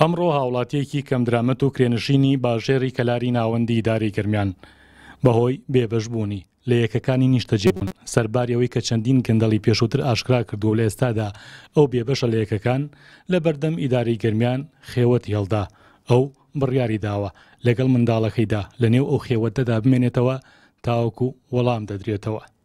ئەمڕۆ هاوڵاتیەکی کەم درامەت و کرێنشینی باژێڕی کەلاری ناوەندی داری گرمیان بەهۆی بێبەش بوونی لە یەکەکانی نیشتەجێبوون سەرباریەوەی کە چەندین گەندەڵی پێشووتر ئاشکرا کردووە لە ئێستادا ئەو بێبەشە لە یەکەکان لە بەردەم ئیداری گرمیان خێوەت هێڵدا ئەو بڕیاری داوە لەگەڵ منداڵەکەیدا لە نێو ئەو خێوەتدەدا بمێنێتەوە تاوەکو وەڵام دەدرێتەوە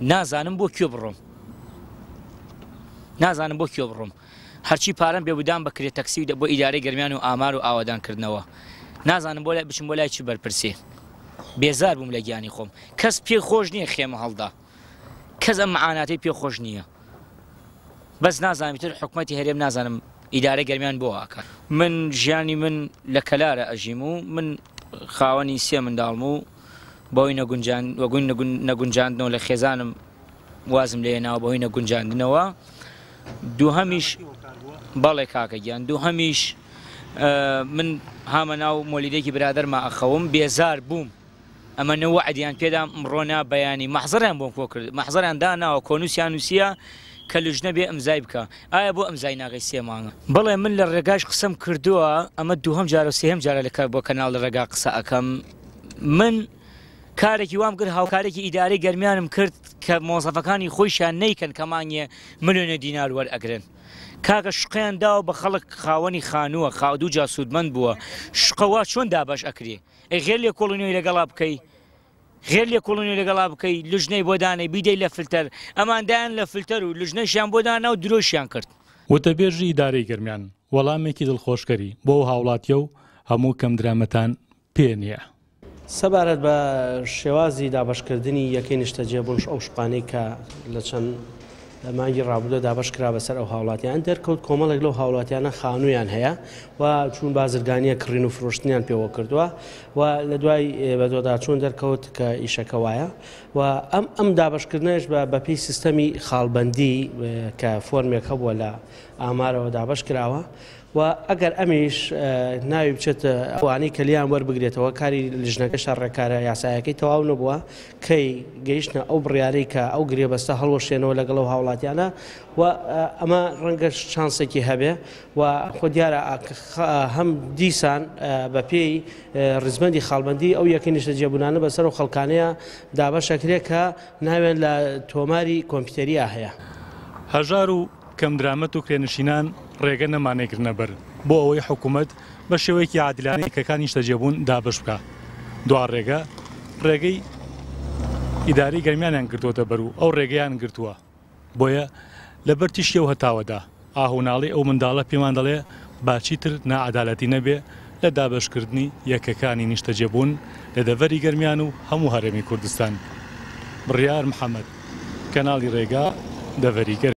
نازانم بۆ کوێ بڕۆم نازانم بۆ کوێ بڕۆم هەرچی پارەم بێ بدام بە کرێ تەکسی و بۆ ئیدارەی گەرمیان و ئامار و ئاوادانکردنەوە نازانم بۆ لای بچم بۆ لای چی بەرپرسێ بێزار بووم لە گیانی خۆم کەس پێ خۆش نییە خێمە هەڵدا کەس ئەم معاناتەی پێ خۆش نییە بەس نازانیتر حکوومەتی هەرێم نازانم ئیدارە گەرمیان بۆ ئاکە من ژیانی من لە کەلارە ئەژیم و من خاوەنی سێ منداڵم و بەهۆی نەگونجاندنەوە لە خێزانم وازم لێ هێناوە بەهۆی نەگونجاندنەوە دووهەمیش بەڵێ کاکە گیان دووهەمیش من هامە ناو مۆلیدێکی برادەرما ئەخەوم بێزار بووم ئەمە نەوە عدیان پێدام ڕۆنا بەیانی مەحزریان بۆم کۆ کرد مەحزریان دا ناوە کۆنووسیان نووسە کە لژنە بێ ئەمزای بکە ئایا بۆ ئەمزای ناگەی سێ مانگە بڵێ من لە ڕێگاش قسەم کردووە ئەمە دووهم جارە سێهم جارە لە کار بۆ کەناڵ لە ڕێگا قسە ئەەکەم. من کارێکی وام کرد هاوکارێکی ئیدارەی گەرمیانم کرد کە مۆزەفەکانی خۆیشیان نیکەن کە مانگێ ملیۆنە دینار وەرئەگرن کاکە شقیان داوە بە خەڵک خاوەنی خانووە خاودوو جا سوودمەند بووە شقەوە چۆن دابش ئەکری ئەی غێر لێ کۆڵینەوەی لەگەڵا بکەی غێر لێ کۆڵنی لەگەڵا بکەی لژنەی بۆدانەی بیدەی لە فلتەر ئەماندایان لە فلتەر و لژنەشیان بۆدانا و درۆشیان کرد وتەبێژی ئیدارەی گەرمیان وەڵامێکی دڵخۆشکەری بۆ هاوڵاتیە و هەموو کەم درامەتان پێ نیە. سەبارەت بە شێوازی دابەشکردنی یەکەی نیشتەجێبونش ئەو شوقانەی کە لە چەند مانگی ڕابردوە دابەش کرا بەسەر ئەو هاوڵاتیان دەرکەوت کۆمەڵێک لەو هاوڵاتیانە خانویان هەیە و چون بازرگانیە کڕین و فرۆشتنیان پێوە کردووە و لە دوای بەدۆدا چون دەرکەوت کە ئیشەکە وایە و ئەم ئەم دابشکردنش بە بەپی سیستەمی خاڵبندی کە فۆرمێک هەبووە لە ئامارەوە دابش کراوە و ئەگەر ئەمیش ناوی بچێت ئەوانەی کە لیان وەربگرێتەوە کاری لژنەکەشە ڕێکارە یاسایەکەی تەواو نەبووە کەی گەیشتە ئەو بڕیارەی کە ئەو گرێبەستە هەڵوەشێنەوە لەگەڵ و هاوڵاتیانە و ئەمە ڕەنگە شانسێکی هەبێ و خۆ دیارە هەم دیسان بە پێی ڕزمەندی خاڵبندی ئەو یەکە نیشتە جێبوونانە بەسەر و خەڵکانەیە دابەشەکرێ کە ناوێن لە تۆماری کۆمپیوتەریا هەیە هەژار و کەم درامەت و کرێنشینان ڕێگە نەمانەی گرنە بەر بۆ ئەوەی حکوومەت بە شێوەیەکی عادلانە یەکەکانی نیشتەجێبوون دابەش بکا دوا ڕێگە ڕێگەی ئیداری گەرمیانیان گرتووەتە بەر و ئەو ڕێگەیان گرتووە بۆیە لەبەر تیشکی ئەو هەتاوەدا ئاهوناڵی ئەو منداڵە پێمان دەڵێ با چیتر ناعەدالەتی نەبێ لە دابەشکردنی یەکەکانی نیشتەجێبوون لە دەڤەری گەرمیان و هەموو هەرێمی کوردستان. بڕیار محەمەد، کەناڵی رێگا، دەڤەری گەرمیان.